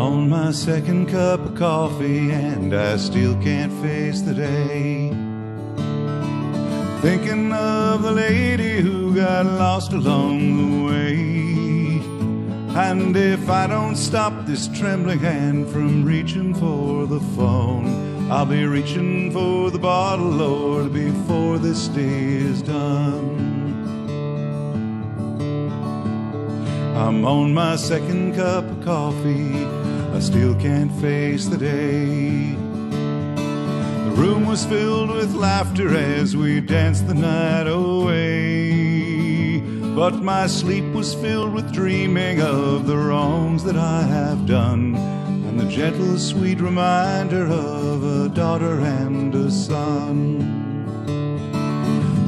on my second cup of coffee and I still can't face the day. Thinking of the lady who got lost along the way. And if I don't stop this trembling hand from reaching for the phone, I'll be reaching for the bottle, Lord, before this day is done. I'm on my second cup of coffee. I still can't face the day. The room was filled with laughter as we danced the night away. But my sleep was filled with dreaming of the wrongs that I have done. And the gentle, sweet reminder of a daughter and a son.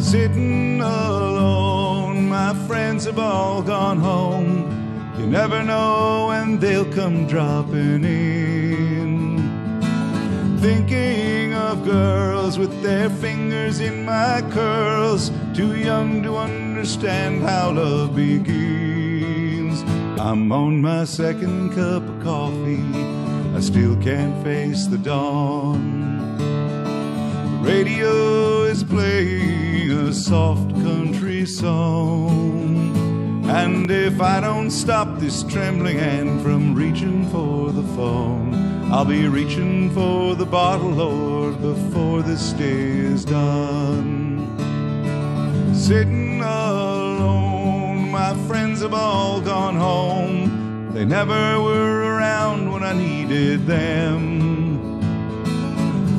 Sitting alone, my friends have all gone home. Never know when they'll come dropping in. Thinking of girls with their fingers in my curls, too young to understand how love begins. I'm on my second cup of coffee, I still can't face the dawn. The radio is playing a soft country song. And if I don't stop this trembling hand from reaching for the phone, I'll be reaching for the bottle, Lord, before this day is done. Sitting alone, my friends have all gone home. They never were around when I needed them.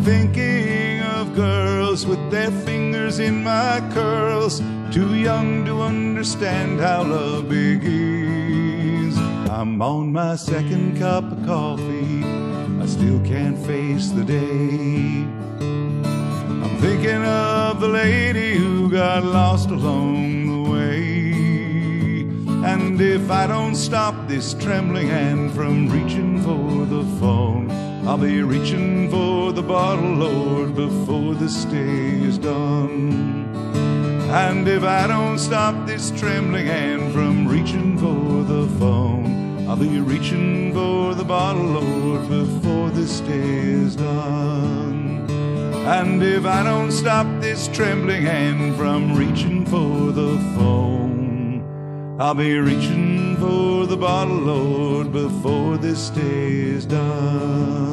Thinking of girls with their fingers in my curls, too young to understand how love begins. I'm on my second cup of coffee, I still can't face the day. I'm thinking of the lady who got lost along the way. And if I don't stop this trembling hand from reaching for the I'll be reaching for the bottle, Lord, before this day is done. And if I don't stop this trembling hand from reaching for the phone, I'll be reaching for the bottle, Lord, before this day is done. And if I don't stop this trembling hand from reaching for the phone, I'll be reaching for the bottle, Lord, before this day is done.